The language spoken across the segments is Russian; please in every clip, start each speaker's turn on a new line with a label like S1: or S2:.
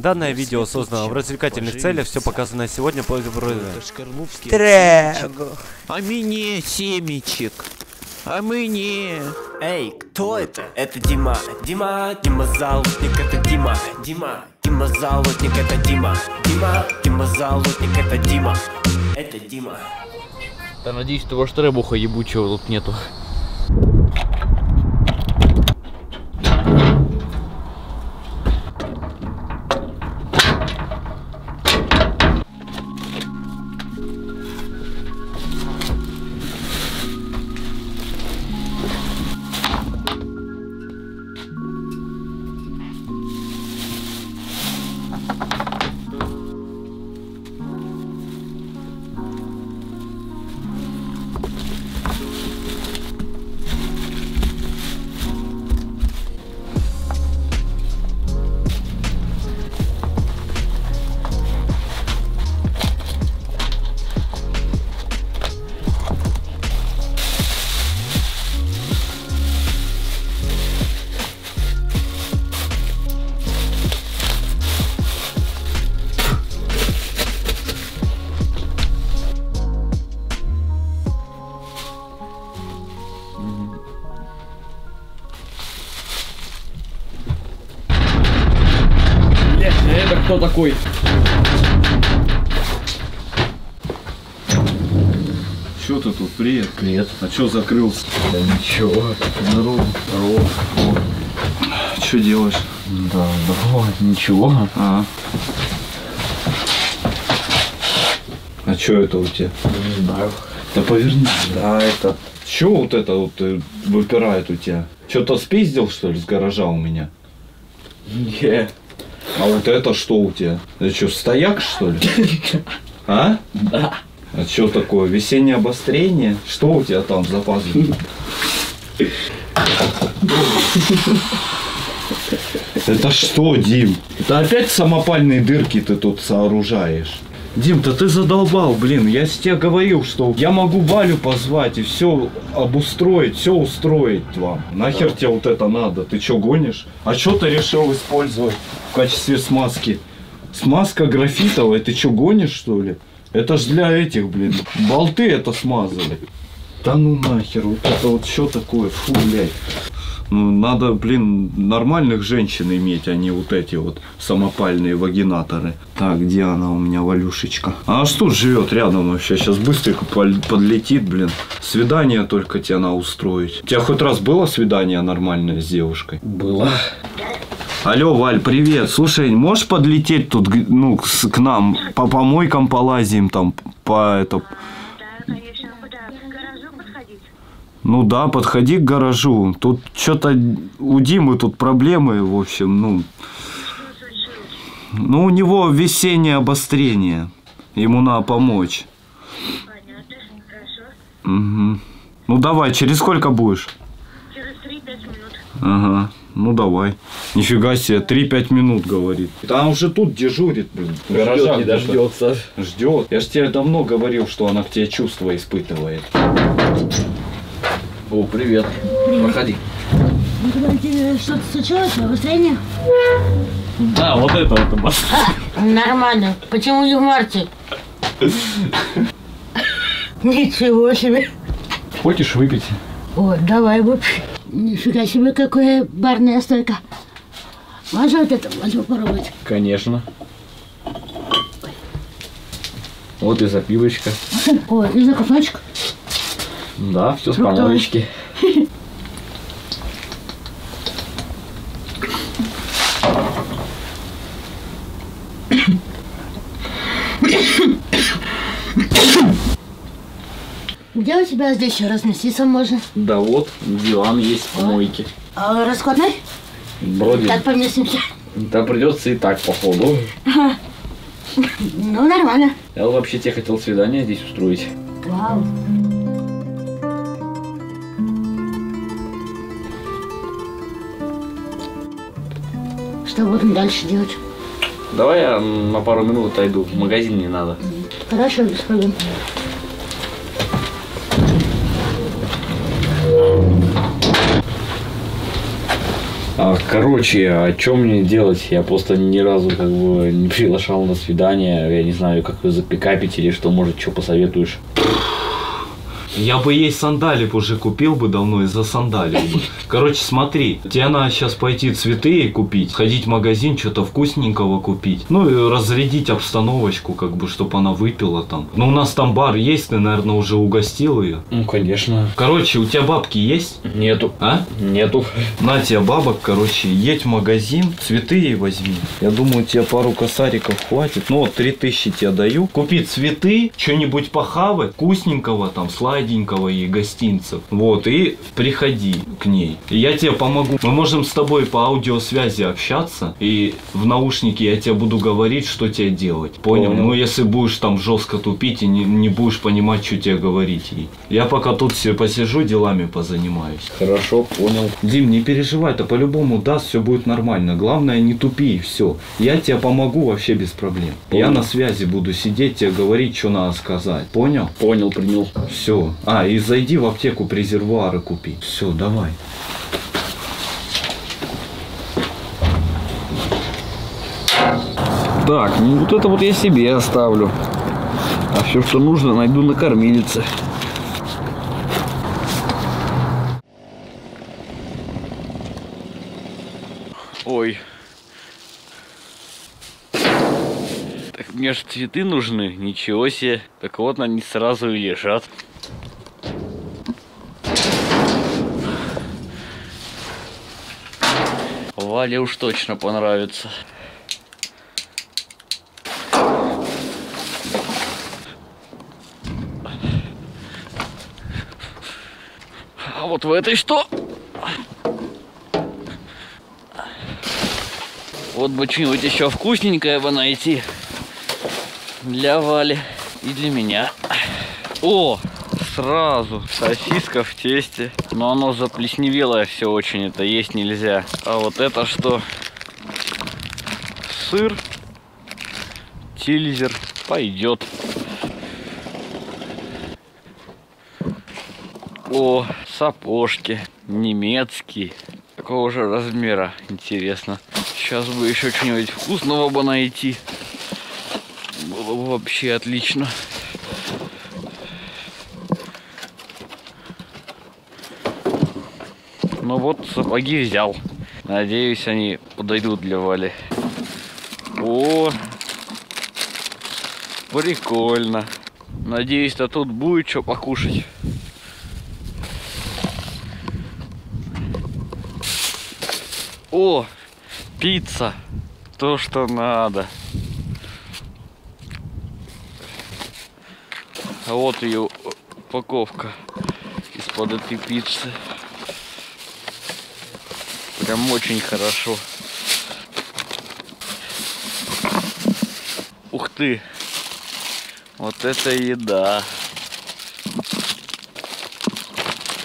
S1: Данное видео создано в развлекательных целях, все показанное сегодня после
S2: Трэгу.
S3: А мне семечек. А мне...
S4: Эй, кто это? Это Дима. Дима, Дима Залутник, это Дима. Дима, Дима Залутник, это Дима. Дима, Дима Залутник, это Дима. Это Дима.
S5: Да надеюсь, того штребуха ебучего тут нету.
S6: Че закрылся?
S5: Да ничего. Здорово. Здорово.
S6: Че делаешь?
S5: Да, здорово. Ничего.
S6: А. А че это у тебя?
S5: Не знаю.
S6: Да поверни. Да, это. Че вот это вот э, выпирает у тебя? Что-то спиздил, что ли, с гаража у меня?
S5: Не.
S6: А вот это что у тебя? Это что, стояк, что ли? А?
S5: Да.
S6: А что такое? Весеннее обострение? Что у тебя там за пазухой? Это что, Дим? Это опять самопальные дырки ты тут сооружаешь? Дим, да ты задолбал, блин. Я с тебе говорил, что я могу Валю позвать и все обустроить, все устроить вам. Нахер тебе вот это надо? Ты что, гонишь? А что ты решил использовать в качестве смазки? Смазка графитовая, ты что, гонишь, что ли? Это ж для этих, блин, болты это смазали. Да ну нахер, вот это вот что такое, фу, блядь. Ну, надо, блин, нормальных женщин иметь, а не вот эти вот самопальные вагинаторы. Так, где она у меня, Валюшечка? Она ж тут живет рядом вообще. Сейчас быстренько подлетит, блин. Свидание только тебе надо устроить. У тебя хоть раз было свидание нормальное с девушкой?
S5: Было.
S6: Алло, Валь, привет. Слушай, можешь подлететь тут, ну, к нам, по помойкам полазим, там, по это...
S7: Да, конечно, куда? К гаражу подходить?
S6: Ну да, подходи к гаражу. Тут что-то у Димы тут проблемы, в общем, ну... Ну, у него весеннее обострение. Ему надо помочь.
S7: Понятно, хорошо.
S6: Угу. Ну давай, через сколько будешь?
S7: Через 3-5 минут.
S6: Ага. Ну давай. Нифига себе, 3-5 минут говорит. Она уже тут дежурит, блин. В гаражах
S5: не дождется.
S6: Ждет. Я ж тебе давно говорил, что она к тебе чувства испытывает.
S5: О, привет. Проходи.
S8: Вы говорите, что-то случилось, обострение?
S5: Да, вот это вот.
S8: Нормально. Почему не в марте? Ничего себе.
S5: Хочешь выпить?
S8: О, давай выпей. Нифига себе, какая барная стойка. Можно вот это можно попробовать?
S5: Конечно. Вот и запивочка.
S8: О, и закусочек.
S5: Да, все с
S8: Крутой.
S5: помоечки.
S8: Где у тебя здесь еще разместиться можно?
S5: Да вот, диван есть в помойке.
S8: А, расходной?
S5: Вроде.
S8: Так поместимся.
S5: Да придется и так, походу.
S8: Ну, нормально.
S5: Я вообще тебе хотел свидание здесь устроить.
S8: Вау. Что будем дальше делать?
S5: Давай я на пару минут отойду. В магазин не надо.
S8: Хорошо, без проблем.
S5: А, короче, а что мне делать? Я просто ни разу как бы не приглашал на свидание. Я не знаю, как вы запикапить или что, может, что посоветуешь?
S6: Я бы ей сандалик уже купил бы давно и за сандалик бы. Короче, смотри, тебе надо сейчас пойти цветы купить, сходить в магазин, что-то вкусненького купить. Ну и разрядить обстановочку, как бы, чтобы она выпила там. Ну у нас там бар есть, ты, наверное, уже угостил ее.
S5: Ну, конечно.
S6: Короче, у тебя бабки есть?
S5: Нету.
S6: А?
S5: Нету.
S6: На тебе бабок, короче, едь в магазин, цветы ей возьми. Я думаю, тебе пару косариков хватит. Ну вот, три тысячи тебе даю. Купи цветы, что-нибудь похавать, вкусненького там, сладенького и гостинцев. Вот, и приходи к ней. Я тебе помогу. Мы можем с тобой по аудиосвязи общаться. И в наушнике я тебе буду говорить, что тебе делать. Понял?
S5: Понял.
S6: Ну, если будешь там жестко тупить и не, не будешь понимать, что тебе говорить ей. Я пока тут все посижу, делами позанимаюсь.
S5: Хорошо, понял.
S6: Дим, не переживай, это по-любому даст, все будет нормально. Главное, не тупи и все. Я тебе помогу вообще без проблем. Я
S5: Понял.
S6: на связи буду сидеть, тебе говорить, что надо сказать. Понял?
S5: Понял, принял.
S6: Все. А, и зайди в аптеку презервуары купи. Все, давай.
S5: Так, ну вот это вот я себе оставлю. А все, что нужно, найду на кормилице. Ой. Так мне же цветы нужны, ничего себе. Так вот они сразу и лежат. Вале уж точно понравится. А вот в этой что? Вот бы что-нибудь еще вкусненькое бы найти. Для Вали и для меня. О, сразу сосиска в тесте. Но оно заплесневелое все очень, это есть нельзя. А вот это что? Сыр. Тильзер. Пойдет. О, сапожки. Немецкие. Какого же размера? Интересно. Сейчас бы еще что-нибудь вкусного бы найти. Было бы вообще отлично. Ну вот, сапоги взял. Надеюсь, они подойдут для Вали. О, прикольно. Надеюсь, то тут будет что покушать. О, пицца. То, что надо. А вот ее упаковка из-под этой пиццы. Прям очень хорошо. Ух ты! Вот это еда!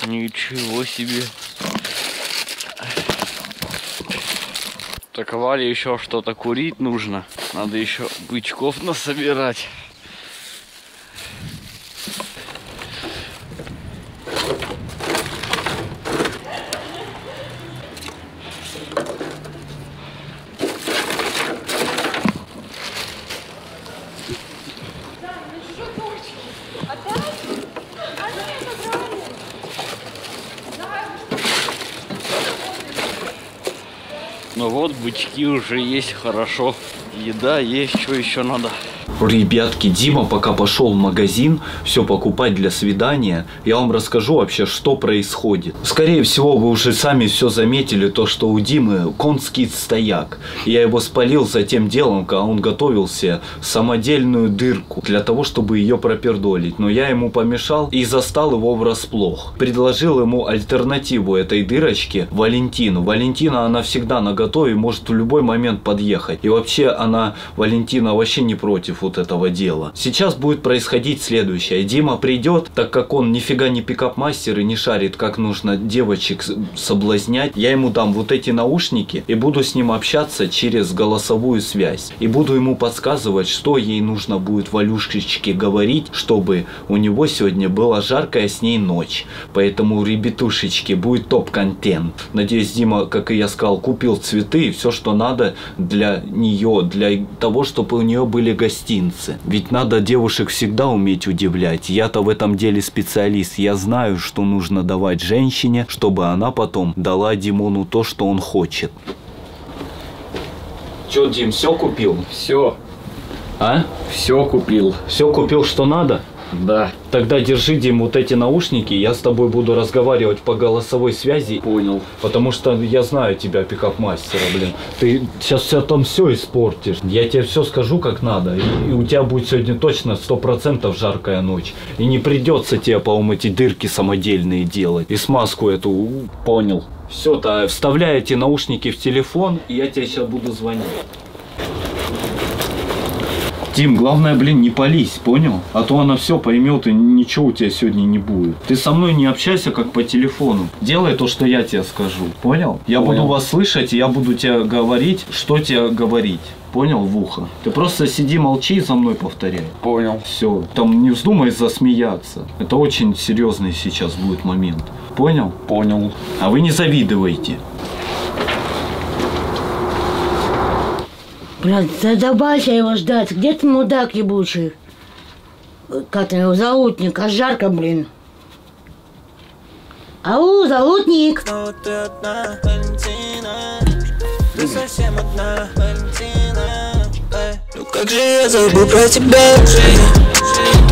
S5: Ничего себе! Так Вале еще что-то курить нужно. Надо еще бычков насобирать. Ну вот, бычки уже есть хорошо. Еда есть, что еще надо.
S6: Ребятки, Дима пока пошел в магазин все покупать для свидания. Я вам расскажу вообще, что происходит. Скорее всего, вы уже сами все заметили, то, что у Димы конский стояк. Я его спалил за тем делом, когда он готовился самодельную дырку для того, чтобы ее пропердолить. Но я ему помешал и застал его врасплох. Предложил ему альтернативу этой дырочке Валентину. Валентина, она всегда на готове, может в любой момент подъехать. И вообще, она, Валентина, вообще не против вот этого дела. Сейчас будет происходить следующее. Дима придет, так как он нифига не пикап-мастер и не шарит, как нужно девочек соблазнять, я ему дам вот эти наушники и буду с ним общаться через голосовую связь. И буду ему подсказывать, что ей нужно будет Валюшечке говорить, чтобы у него сегодня была жаркая с ней ночь. Поэтому, ребятушечки, будет топ-контент. Надеюсь, Дима, как и я сказал, купил цветы и все, что надо для нее, для того, чтобы у нее были гостинцы. Ведь надо девушек всегда уметь удивлять. Я-то в этом деле специалист. Я знаю, что нужно давать женщине, чтобы она потом дала Димону то, что он хочет. Че, Дим, все купил?
S5: Все,
S6: А?
S5: все купил.
S6: Все купил, что надо?
S5: Да,
S6: Тогда держи, Дим, вот эти наушники, я с тобой буду разговаривать по голосовой связи.
S5: понял.
S6: Потому что я знаю тебя, пикап-мастера, блин. Ты сейчас все там все испортишь. Я тебе все скажу, как надо. И, и у тебя будет сегодня точно сто процентов жаркая ночь. И не придется тебе, по-моему, эти дырки самодельные делать. И смазку эту.
S5: Понял.
S6: Все, то вставляй эти наушники в телефон, и я тебе сейчас буду звонить. Тим, главное, блин, не пались, понял? А то она все поймет и ничего у тебя сегодня не будет. Ты со мной не общайся как по телефону. Делай то, что я тебе скажу. Понял? Я
S5: Понял.
S6: буду вас слышать, и я буду тебе говорить, что тебе говорить. Понял, в ухо? Ты просто сиди, молчи и за мной повторяй.
S5: Понял.
S6: Все, там не вздумай засмеяться. Это очень серьезный сейчас будет момент. Понял?
S5: Понял.
S6: А вы не завидуете.
S8: Блядь, задолбайся его ждать. Где ты, мудак ебучий? Как его, залутник? А жарко, блин. Ау, залутник.
S2: Снова ты одна, Валентина Ты совсем одна, Валентина Эй. Ну как же я забыл про тебя,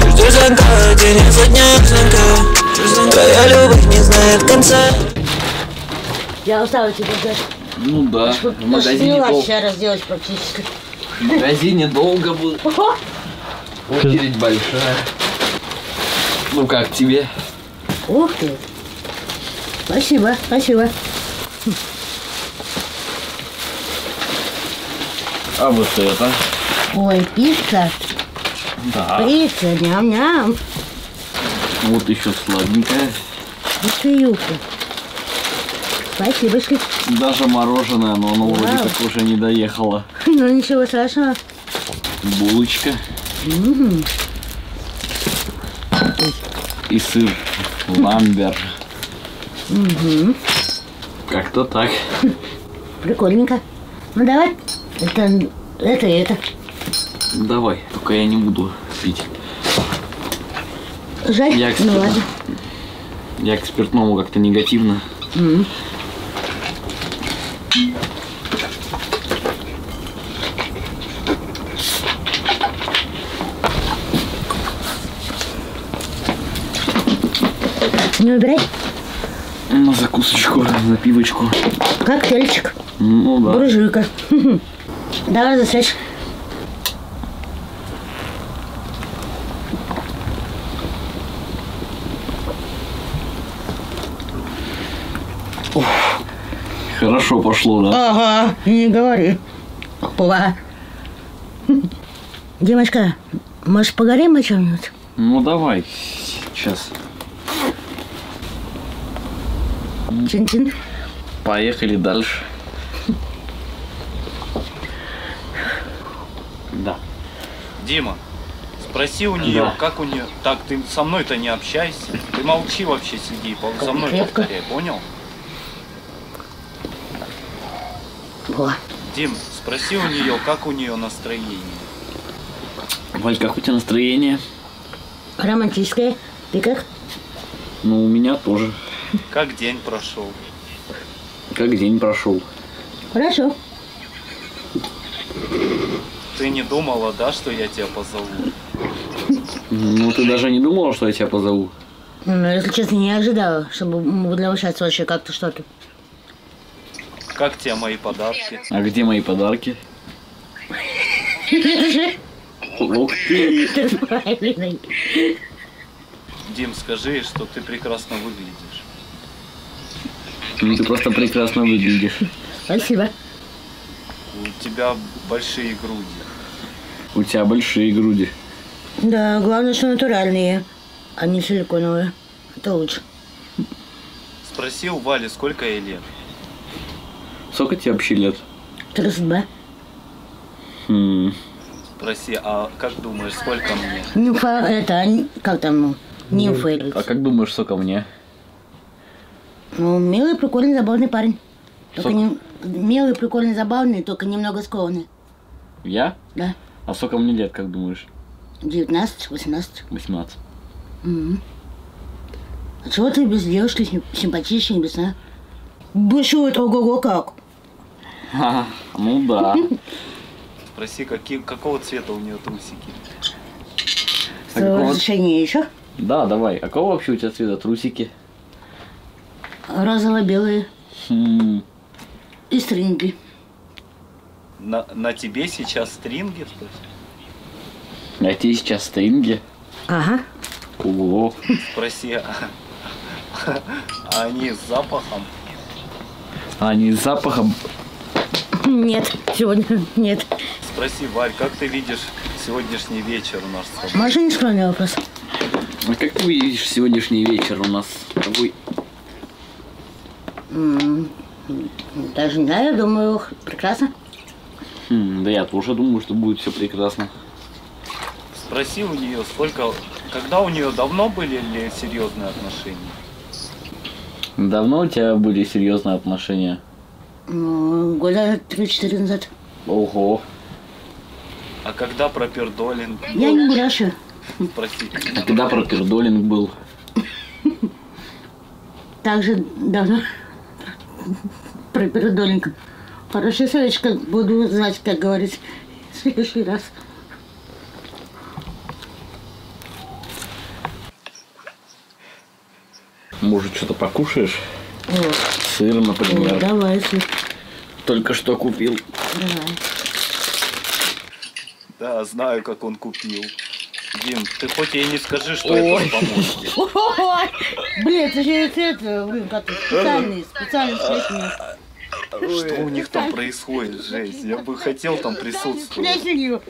S2: Ты ждешь звонка, день за дня звонка Твоя любовь не знает конца
S8: Я устала тебя ждать.
S5: Ну да, в
S8: Аж
S5: магазине, дол-
S8: вся разделась практически.
S5: в магазине долго.
S8: Ого!
S5: Очередь большая. Ну как тебе?
S8: Ух ты. Спасибо, спасибо.
S5: А вот это?
S8: Ой, пицца.
S5: Да.
S8: Пицца, ням-ням.
S5: Вот еще сладенькая.
S8: Ты, юбка. Спасибо,
S5: Даже мороженое, но оно вроде
S8: Вау.
S5: как уже не доехало.
S8: Ну ничего страшного.
S5: Булочка. И сыр ламбер. Как-то так.
S8: Прикольненько. Ну давай. Это, это, и это.
S5: Давай, только я не буду пить.
S8: Жаль.
S5: Я,
S8: ну
S5: кстати,
S8: ладно.
S5: Я к спиртному как-то негативно.
S8: Не убирай.
S5: На закусочку, на пивочку.
S8: Коктейльчик.
S5: Ну да.
S8: Буржуйка. Давай засрешь.
S5: Хорошо пошло, да?
S8: Ага, не говори. Опа. Димочка, может поговорим о чем-нибудь?
S5: Ну давай. Сейчас.
S8: Чин-чин.
S5: Поехали дальше. Да.
S6: Дима, спроси у нее,
S5: Да.
S6: как у нее. Так, ты со мной-то не общайся. Ты молчи вообще, сиди, за мной
S8: Крепко.
S6: повторяй, понял?
S8: Во.
S6: Дим, спроси у нее, как у нее настроение.
S5: Валь, как у тебя настроение?
S8: Романтическое. Ты как?
S5: Ну, у меня тоже.
S6: Как день прошел?
S5: Как день прошел.
S8: Хорошо.
S6: Ты не думала, да, что я тебя позову?
S5: Ну, ты даже не думала, что я тебя позову?
S8: Ну, если честно, не ожидала, чтобы выдаваться вообще как-то что-то.
S6: Как тебе мои подарки?
S5: А где мои подарки? Ух ты!
S6: Дим, скажи, что ты прекрасно выглядишь.
S5: Ну, ты просто прекрасно выглядишь.
S8: Спасибо.
S6: У тебя большие груди.
S5: У тебя большие груди.
S8: Да, главное, что натуральные, а не силиконовые. Это лучше.
S6: Спроси у Вали, сколько ей лет.
S5: Сколько тебе вообще лет?
S8: 32.
S5: Хм.
S6: Спроси, а как думаешь, сколько мне?
S8: Нимфа, это, они- как там, ну, или-
S5: А как думаешь, сколько мне?
S8: Ну, милый, прикольный, забавный парень. Только
S5: Сок-
S8: не... Милый, прикольный, забавный, только немного скованный.
S5: Я?
S8: Да.
S5: А сколько мне лет, как думаешь?
S8: 19, 18.
S5: 18.
S8: Мгм. А чего ты без девушки сим- симпатичней, без сна? Бушует, ого-го как.
S5: Ха, ну да.
S6: Спроси, какие, какого цвета у нее трусики?
S8: С
S5: Какого-
S8: разрешения еще.
S5: Да, давай. А какого вообще у тебя цвета трусики?
S8: Розово-белые
S5: Хм.
S8: и стринги.
S6: На, на тебе сейчас стринги? спроси?
S5: А тебе сейчас стринги?
S8: Ага.
S5: Ого.
S6: Спроси, а, а они с запахом?
S5: А они с запахом?
S8: Нет, сегодня нет.
S6: Спроси, Валь, как ты видишь сегодняшний вечер наш с тобой?
S8: Маша не скромный вопрос.
S5: А как ты видишь сегодняшний вечер у нас? Какой?
S8: Даже не знаю, я думаю, прекрасно.
S5: Хм, да я тоже думаю, что будет все прекрасно.
S6: Спроси у нее, сколько, когда у нее давно были ли серьезные отношения?
S5: Давно у тебя были серьезные отношения?
S8: Ну, Года 3-4 назад.
S5: Ого.
S6: А когда про пердолинг?
S8: Я не гуляшу.
S6: Спроси.
S5: А когда про пердолинг был?
S8: Так же давно про передоленька. Хорошее словечко буду знать, как говорить в следующий раз.
S5: Может, что-то покушаешь?
S8: Вот.
S5: Сыр, например.
S8: давай, сыр,
S5: Только что купил.
S8: давай.
S6: Да, знаю, как он купил. Дим, ты хоть ей не скажи, что это помощник.
S8: Ой, Блин, это же это, блин, как специальный, специальный цвет.
S6: Что у них там происходит, жесть? Я бы хотел там присутствовать.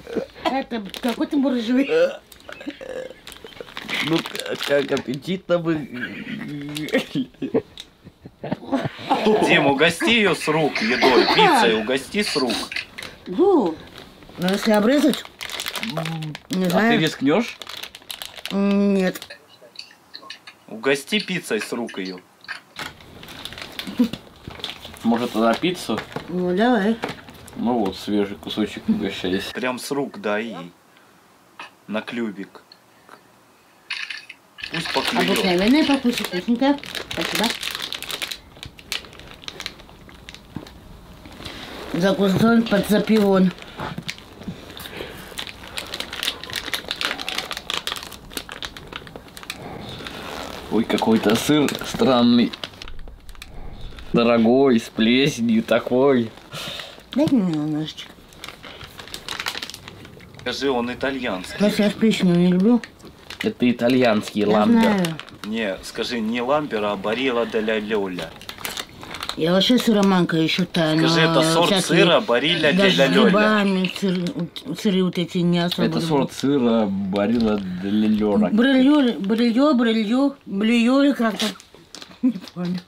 S8: Это какой-то буржуй.
S5: Ну, как аппетитно вы...
S6: Дим, угости ее с рук едой, пиццей угости с рук.
S8: Ну, если обрезать, не
S5: А ты
S8: знаю.
S5: рискнешь?
S8: М, Нет.
S6: Угости пиццей с рук ее.
S5: Может, тогда пиццу?
S8: Ну, давай.
S5: Ну вот, свежий кусочек угощайся.
S6: Прям с рук дай ей. На клюбик. Пусть поклюет.
S8: Обыкновенная покусить вкусненькая. Спасибо. Закусон под запивон.
S5: Ой, какой-то сыр странный. Дорогой, с плесенью такой.
S8: Дайте мне немножечко.
S6: Скажи, он итальянский.
S8: Просто я с плесенью не люблю.
S5: Это итальянский
S8: Я
S5: ламбер.
S8: знаю.
S6: Не, скажи, не ламбер, а барила де ля лёля.
S8: Я вообще сыроманка еще та.
S6: Скажи, это сорт
S8: всякие
S6: сыра барилля де
S8: даже
S6: ля
S8: с грибами сыр- сыры вот эти не особо
S5: Это сорт сыра Барилла де Лёра.
S8: Брылью, брылью, брылью, блюю или как-то. Не помню.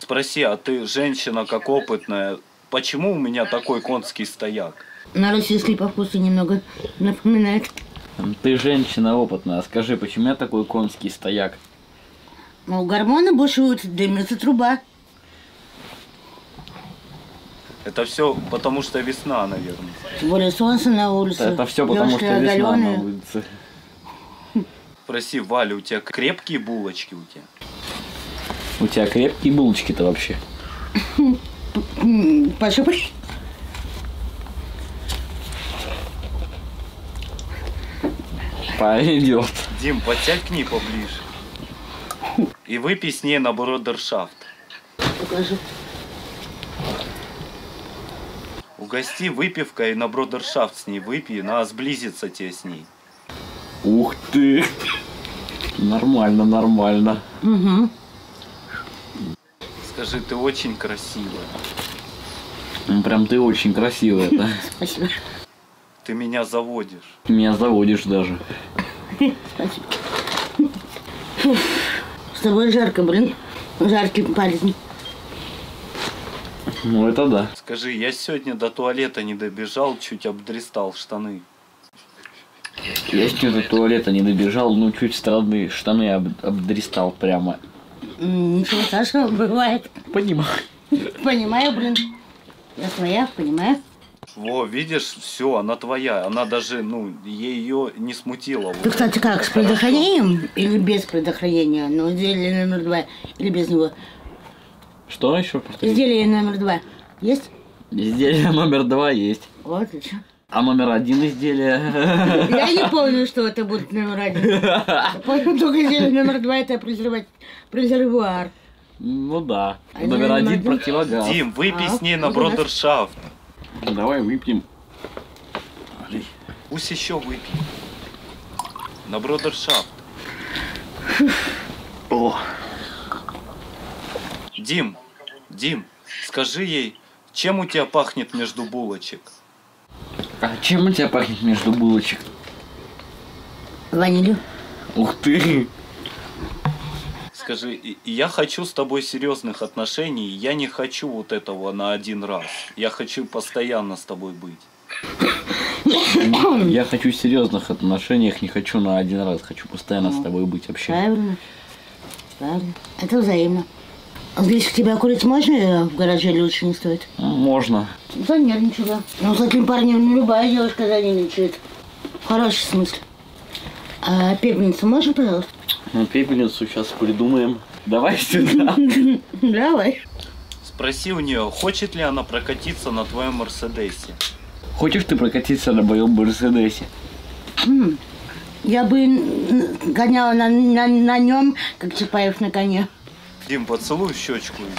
S6: Спроси, а ты женщина как опытная, почему у меня такой конский стояк?
S8: На российский по вкусу немного напоминает.
S5: Ты женщина опытная, скажи, почему я такой конский стояк?
S8: Ну, гормоны бушуют, дымится труба.
S6: Это все потому что весна, наверное.
S8: Тем более солнце на улице.
S5: Это все потому, что весна на
S8: оголённые.
S5: улице.
S6: Спроси, Валя, у тебя крепкие булочки у тебя?
S5: У тебя крепкие булочки-то вообще.
S8: Пошипай.
S5: Пойдет.
S6: Дим, подтягни поближе. И выпей с ней на бродершафт.
S8: Покажи.
S6: Угости выпивкой на бродершафт с ней выпей, надо сблизиться тебе с ней.
S5: Ух ты. Нормально, нормально.
S8: Угу.
S6: Скажи, ты очень красивая.
S5: Ну, Прям ты очень красивая, да?
S8: Спасибо.
S6: Ты меня заводишь.
S5: Ты меня заводишь даже.
S8: Спасибо. С тобой жарко, блин. Жаркий парень.
S5: Ну это да.
S6: Скажи, я сегодня до туалета не добежал, чуть обдристал штаны.
S5: Я с нее до туалета не добежал, ну чуть странные штаны об- обдристал прямо.
S8: Ничего страшного, бывает.
S5: Понимаю.
S8: Понимаю, блин. Я твоя, понимаю.
S6: Во, видишь, все, она твоя. Она даже, ну, ее не смутила.
S8: Ты, кстати, как, с предохранением или без предохранения? Ну, изделие номер два или без него?
S5: Что еще повтори?
S8: Изделие номер два есть?
S5: Изделие номер два есть.
S8: Вот и чё.
S5: А номер один изделие?
S8: Я не помню, что это будет номер один. Помню только изделие номер два это презервуар.
S5: Ну да.
S8: А
S5: Номер один
S8: один?
S5: противогаз.
S6: Дим, выпей
S8: А,
S6: с ней на
S8: давай.
S6: бродершафт.
S5: Давай выпьем.
S6: Пусть еще выпей. На бродершафт.
S5: О,
S6: Дим, Дим, скажи ей, чем у тебя пахнет между булочек?
S5: а чем у тебя пахнет между булочек?
S8: Ванилью.
S5: Ух ты!
S6: Скажи, я хочу с тобой серьезных отношений, я не хочу вот этого на один раз. Я хочу постоянно с тобой быть.
S5: Я хочу серьезных отношениях, не хочу на один раз, хочу постоянно с тобой быть вообще.
S8: Правильно. Правильно. Это взаимно. А Здесь у тебя курить можно, а в гараже или лучше не стоит?
S5: Можно.
S8: Занервничала. Ну, с таким парнем любая девушка занервничает. В хороший смысле. А пепельницу можно, пожалуйста?
S5: Ну, пепельницу сейчас придумаем. Давай сюда.
S8: Давай.
S6: Спроси у нее, хочет ли она прокатиться на твоем Мерседесе.
S5: Хочешь ты прокатиться на моем Мерседесе?
S8: Я бы гоняла на, на, на нем, как Чапаев на коне.
S6: Дим, поцелуй в щечку ее.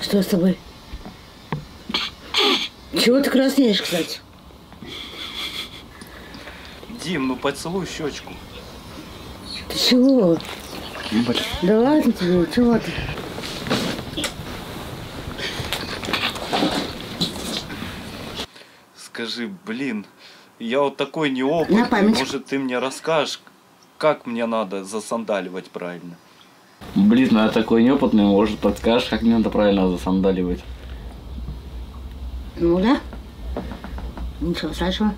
S8: Что с тобой? Чего ты краснеешь, кстати?
S6: Дим, ну поцелуй в щечку.
S8: Ты чего? Да ладно тебе, чего ты?
S6: Скажи, блин, я вот такой неопытный, может ты мне расскажешь, как мне надо засандаливать правильно?
S5: Блин, ну я такой неопытный, может подскажешь, как мне надо правильно засандаливать?
S8: Ну да. Ничего страшного.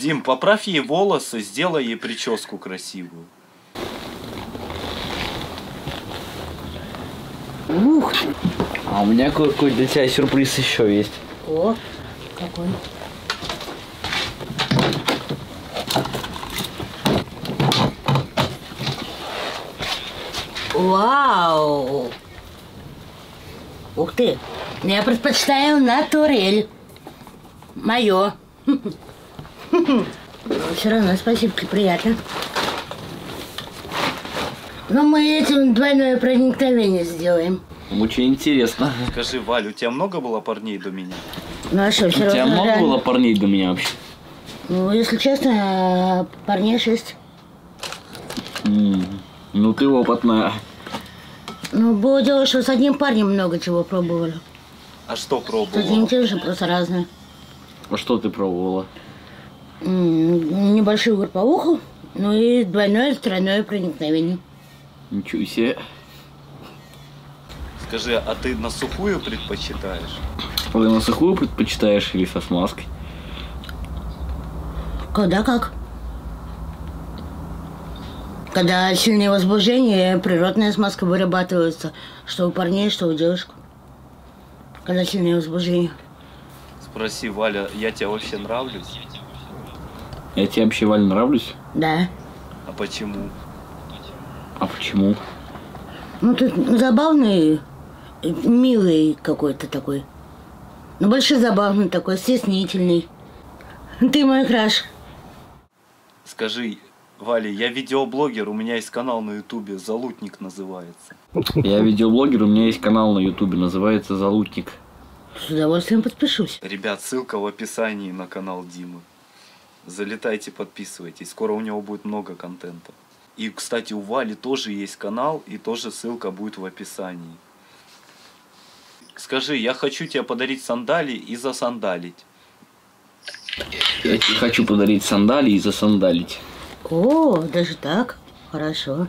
S6: Дим, поправь ей волосы, сделай ей прическу красивую.
S8: Ух ты.
S5: А у меня какой для тебя сюрприз еще есть.
S8: О, какой. Вау! Ух ты! Я предпочитаю на турель. Мое. Все равно спасибо, приятно. Но мы этим двойное проникновение сделаем.
S5: Очень интересно.
S6: Скажи, Валь, у тебя много было парней до меня?
S8: Ну а что,
S5: У
S8: все
S5: тебя
S8: равно...
S5: много
S8: реально.
S5: было парней до меня вообще?
S8: Ну, если честно, парней шесть.
S5: Ну ты опытная.
S8: Ну, было дело, что с одним парнем много чего пробовали.
S6: А что
S8: С одним тем же, просто разные.
S5: А что ты пробовала?
S8: М, Небольшую групповуху, ну и двойное, тройное проникновение.
S5: Ничего себе.
S6: Скажи, а ты на сухую предпочитаешь?
S5: Ты на сухую предпочитаешь или со смазкой?
S8: Когда как? Когда сильное возбуждение, природная смазка вырабатывается, что у парней, что у девушек. Когда сильное возбуждение.
S6: Спроси, Валя, я тебе вообще нравлюсь?
S5: Я тебе вообще, Валь, нравлюсь?
S8: Да.
S6: А почему?
S5: А почему?
S8: Ну, ты забавный, милый какой-то такой. Ну, больше забавный такой, стеснительный. Ты мой краш.
S6: Скажи, Валя, я видеоблогер, у меня есть канал на ютубе, Залутник называется.
S5: Я видеоблогер, у меня есть канал на ютубе, называется Залутник.
S8: С удовольствием подпишусь.
S6: Ребят, ссылка в описании на канал Димы. Залетайте, подписывайтесь, скоро у него будет много контента. И, кстати, у Вали тоже есть канал, и тоже ссылка будет в описании. Скажи, я хочу тебе подарить сандали и засандалить.
S5: Я тебе хочу подарить сандалии и засандалить.
S8: О, даже так? Хорошо.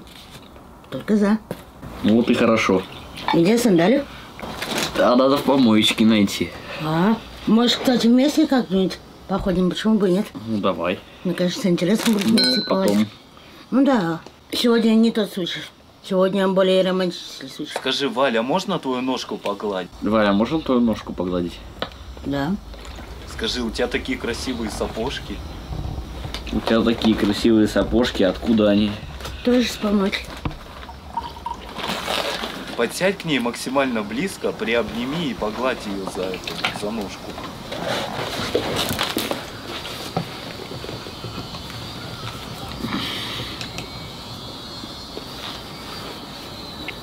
S8: Только за.
S5: Ну вот и хорошо.
S8: Где сандали?
S5: Да, надо в помоечке найти.
S8: А, может, кстати, вместе как-нибудь походим? Почему бы и нет?
S5: Ну давай.
S8: Мне кажется, интересно будет вместе
S5: Ну, потом.
S8: Ну да, сегодня не тот случай. Сегодня более романтический случай.
S6: Скажи, Валя, можно твою ножку погладить?
S5: Валя, а можно твою ножку погладить?
S8: Да.
S6: Скажи, у тебя такие красивые сапожки.
S5: У тебя такие красивые сапожки, откуда они?
S8: Тоже помочь.
S6: Подсядь к ней максимально близко, приобними и погладь ее за эту, за ножку.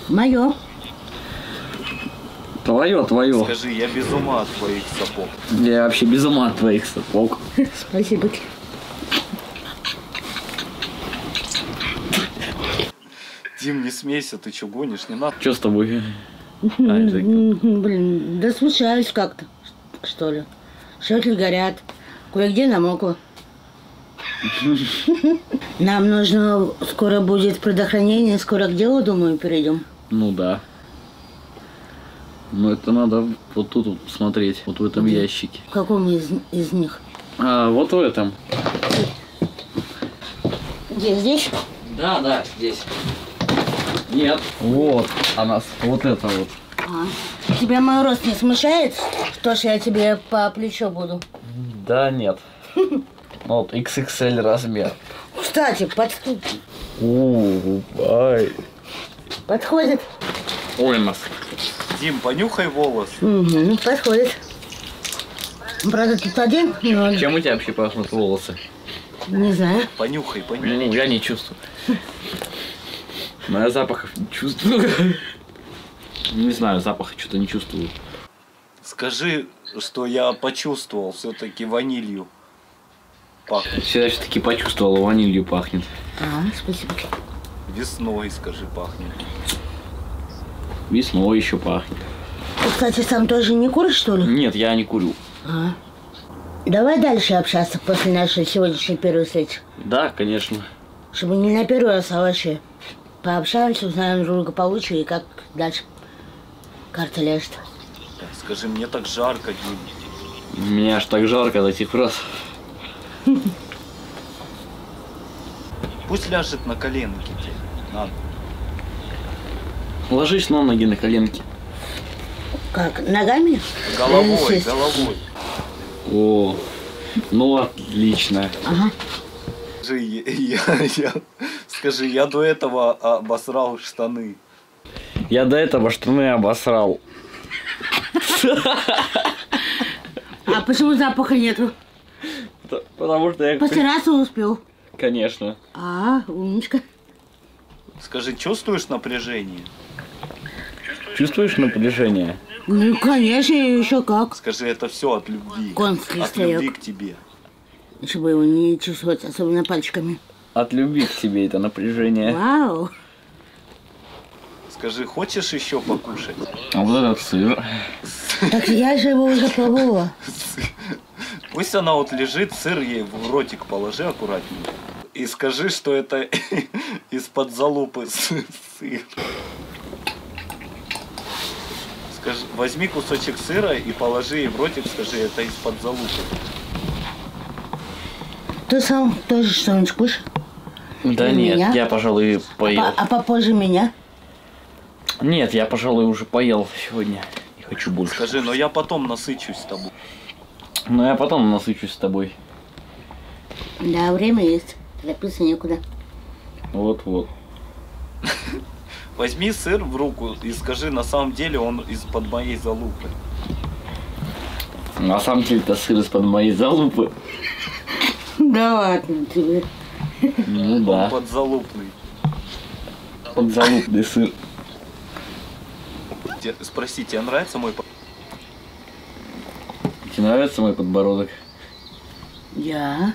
S8: Мое.
S5: Твое, твое.
S6: Скажи, я без ума от твоих сапог.
S5: Я вообще без ума от твоих сапог.
S8: Спасибо.
S6: Дим, не смейся, ты что гонишь, не надо.
S5: Что с тобой? А,
S8: Блин, да случаюсь как-то, что ли. Щеки горят, кое-где намокло. Нам нужно, скоро будет предохранение, скоро к делу, думаю, перейдем.
S5: Ну да. Но это надо вот тут вот смотреть, вот в этом ящике.
S8: В каком из, из них?
S5: А, вот в этом.
S8: Где, здесь?
S5: Да, да, здесь. Нет. Вот, она, с- вот это вот.
S8: А. Тебя мой рост не смущает? Что ж я тебе по плечу буду?
S5: Да, нет. Вот, XXL размер.
S8: Кстати, под...
S5: Ууу, ай.
S8: подходит.
S5: Ой, нас.
S6: Дим, понюхай волос.
S8: Угу, подходит. Правда, тут один, но
S5: Чем у тебя вообще пахнут волосы?
S8: не знаю.
S6: Понюхай, понюхай.
S5: Ну, я не чувствую. Но я запахов не чувствую. Не знаю, запаха что-то не чувствую.
S6: Скажи, что я почувствовал все-таки ванилью. Пахнет.
S5: Всегда все-таки почувствовал, ванилью пахнет.
S8: А, спасибо.
S6: Весной, скажи, пахнет.
S5: Весной еще пахнет.
S8: Ты, кстати, сам тоже не куришь, что ли?
S5: Нет, я не курю.
S8: А. Давай дальше общаться после нашей сегодняшней первой встречи.
S5: Да, конечно.
S8: Чтобы не на первый раз, а вообще. Пообщаемся, узнаем друг друга получше и как дальше карта ляжет.
S6: Скажи, мне так жарко, Дим.
S5: Мне аж так жарко до тех раз.
S6: Пусть ляжет на коленки тебе. Надо.
S5: Ложись на ноги на коленки.
S8: Как, ногами?
S6: Головой, головой.
S5: О, ну отлично.
S8: Ага.
S6: Я, я- я- скажи, я до этого обосрал штаны.
S5: Я до этого штаны обосрал.
S8: А почему запаха нету?
S5: Потому что я...
S8: Постираться успел.
S5: Конечно.
S8: А, умничка.
S6: Скажи, чувствуешь напряжение?
S5: Чувствуешь напряжение?
S8: Ну, конечно, еще как.
S6: Скажи, это все от любви.
S8: Конский
S6: От
S8: стояк.
S6: любви к тебе.
S8: Чтобы его не чувствовать, особенно пальчиками.
S5: От любви к тебе это напряжение.
S8: Вау.
S6: Скажи, хочешь еще покушать?
S5: А вот этот сыр.
S8: Так я же его уже пробовала.
S6: Пусть она вот лежит, сыр ей в ротик положи аккуратненько. И скажи, что это из-под залупы сыр. Скажи, возьми кусочек сыра и положи ей в ротик, скажи, это из-под залупы.
S8: Ты сам тоже что-нибудь кушай.
S5: Да
S8: Для
S5: нет,
S8: меня?
S5: я, пожалуй, поел.
S8: По- а попозже меня.
S5: Нет, я, пожалуй, уже поел сегодня. Не хочу больше.
S6: Скажи, но я потом насычусь с тобой.
S5: Но я потом насычусь с тобой.
S8: Да, время есть. Торопиться некуда.
S5: Вот-вот.
S6: Возьми сыр в руку и скажи, на самом деле он из-под моей залупы.
S5: На самом деле это сыр из-под моей залупы.
S8: Да ладно тебе.
S5: Ну
S6: Он
S5: да,
S6: подзалупный.
S5: подзалупный сыр.
S6: Те- Спроси, тебе нравится мой по-
S5: Тебе нравится мой подбородок?
S8: Я.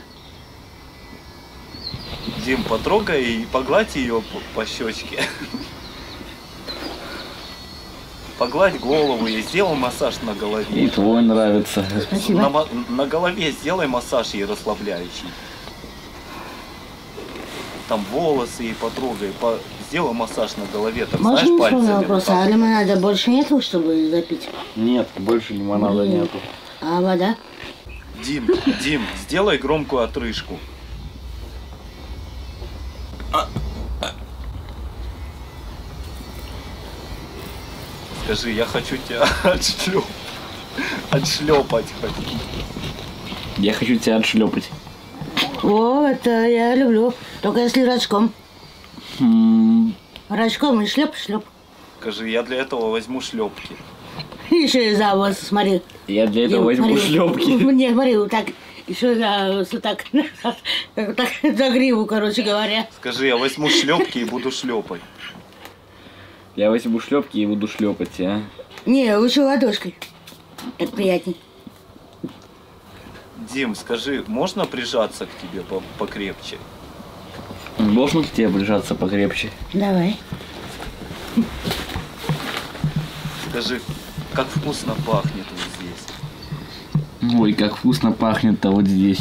S6: Дим, потрогай и погладь ее по, по щечке. Погладь голову и сделай массаж на
S5: И
S6: голове.
S5: твой нравится.
S8: Спасибо.
S6: На, на голове сделай массаж ей расслабляющий. Там волосы ей потрогай, по... сделай массаж на голове, так
S8: Можно
S6: знаешь,
S8: еще
S6: пальцами.
S8: вопрос?
S6: вот
S8: А лимонада больше нету, чтобы запить?
S5: Нет, больше лимонада
S8: Блин.
S5: нету.
S8: А вода?
S6: Дим, Дим, сделай громкую отрыжку. Скажи, я хочу тебя отшлеп... отшлепать хоть.
S5: Я хочу тебя отшлепать.
S8: О, это я люблю. Только если рачком.
S5: М,
S8: Рачком и шлеп-шлеп.
S6: Скажи, я для этого возьму шлепки.
S8: Еще и за вот, смотри.
S5: Я для этого возьму
S8: смотри.
S5: шлепки.
S8: Не, смотри, вот так. Еще за, вот так, так, за гриву, короче говоря.
S6: Скажи, я возьму шлепки и буду шлепать.
S5: Я возьму шлепки и буду шлепать тебя.
S8: Не, лучше ладошкой. Так приятней.
S6: Дим, скажи, можно прижаться к тебе по- покрепче?
S5: Можно к тебе прижаться покрепче?
S8: Давай.
S6: Скажи, как вкусно пахнет вот здесь.
S5: Ой, как вкусно пахнет-то вот здесь.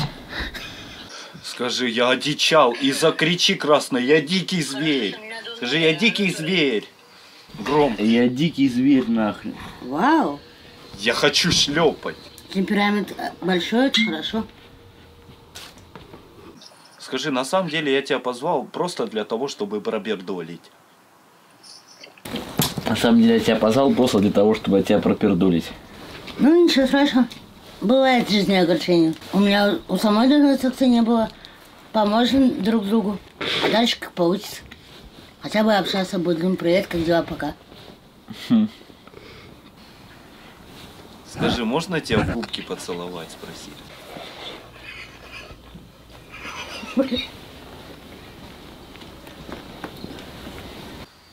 S6: Скажи, я одичал и закричи красно, я дикий зверь. Скажи, я дикий зверь. Громко.
S5: Я дикий зверь нахрен.
S8: Вау.
S6: Я хочу шлепать.
S8: Темперамент э, большой, это хорошо.
S6: Скажи, на самом деле я тебя позвал просто для того, чтобы пробердолить.
S5: На самом деле я тебя позвал просто для того, чтобы тебя пропердулить.
S8: Ну, ничего страшного. Бывает в жизни огорчение. У меня у самой даже секса не было. Поможем друг другу. А дальше как получится. Хотя бы общаться будем. Привет, как дела пока?
S6: Скажи, можно тебя в губки поцеловать, спроси.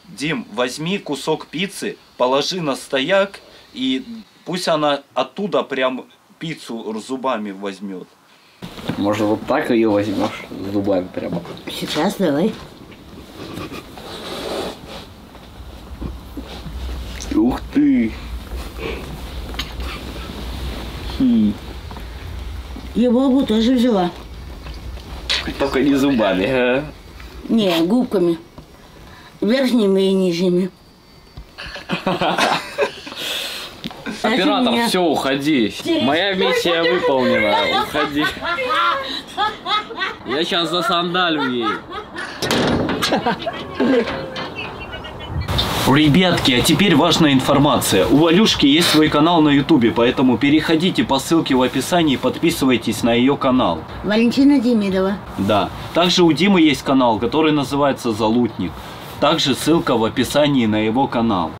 S6: Дим, возьми кусок пиццы, положи на стояк, и пусть она оттуда прям пиццу зубами возьмет.
S5: Может вот так ее возьмешь зубами прямо.
S8: Сейчас давай.
S5: Ух ты! Хм,
S8: Его бы тоже взяла.
S5: только не зубами, а?
S8: Не, губками. Верхними и нижними.
S5: Оператор,
S8: меня.
S5: все, уходи. Моя миссия выполнена. Уходи. Я сейчас засандалю ей.
S6: Ребятки, а теперь важная информация. У Валюшки есть свой канал на ютубе, поэтому переходите по ссылке в описании и подписывайтесь на ее канал.
S8: Валентина Демидова.
S6: Да. Также у Димы есть канал, который называется Залутник. Также ссылка в описании на его канал.